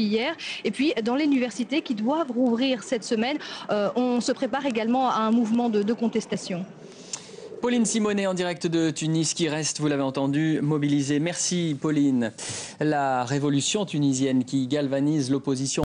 hier. Et puis dans les universités qui doivent rouvrir cette semaine, euh, on se prépare également à un mouvement de, de contestation. Pauline Simonet en direct de Tunis qui reste, vous l'avez entendu, mobilisée. Merci Pauline. La révolution tunisienne qui galvanise l'opposition